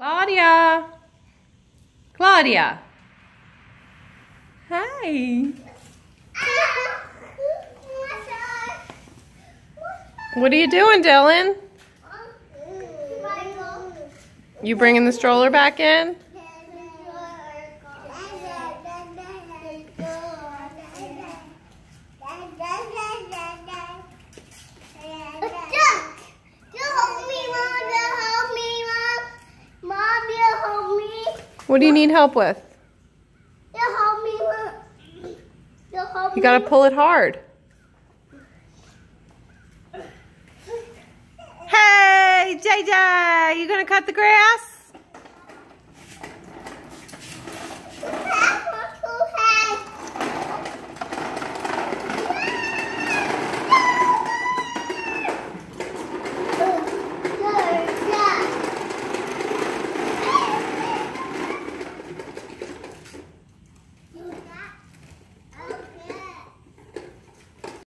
Claudia. Claudia. Hi. What are you doing, Dylan? You bringing the stroller back in? What do you need help with? You gotta pull it hard. Hey, JJ, you gonna cut the grass?